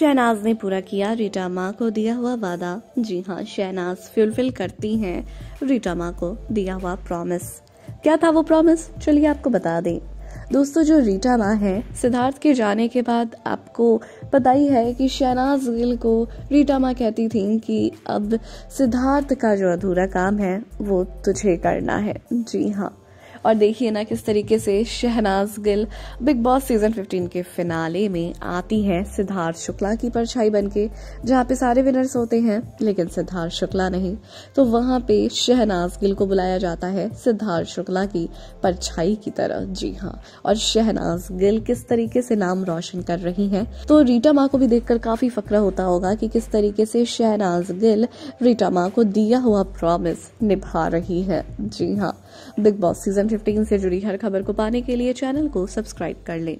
शहनाज ने पूरा किया, रीटा माँ को दिया हुआ वादा। जी हाँ शहनाज फुलफिल करती हैं, रीटा माँ को दिया हुआ प्रॉमिस क्या था वो प्रॉमिस चलिए आपको बता दें। दोस्तों, जो रीटा माँ है, सिद्धार्थ के जाने के बाद आपको पता ही है कि शहनाज गिल को रीटा माँ कहती थी कि अब सिद्धार्थ का जो अधूरा काम है, वो तुझे करना है। जी हाँ। और देखिए ना किस तरीके से Shehnaaz Gill Bigg Boss season 15 के फिनाले में आती है सिद्धार्थ शुक्ला की परछाई बन के जहाँ पे सारे विनर्स होते हैं, लेकिन सिद्धार्थ शुक्ला नहीं। तो वहाँ पे शहनाज गिल को बुलाया जाता है सिद्धार्थ शुक्ला की परछाई की तरह। जी हाँ और शहनाज गिल किस तरीके से नाम रोशन कर रही है? तो रीटा माँ को भी देखकर काफ़ी फक्रा होता होगा कि किस तरीके से शहनाज गिल रीटा माँ को दिया हुआ प्रॉमिस निभा रही है। जी हाँ बिग बॉस सीज़न 15 से जुड़ी हर खबर को पाने के लिए चैनल को सब्सक्राइब कर लें।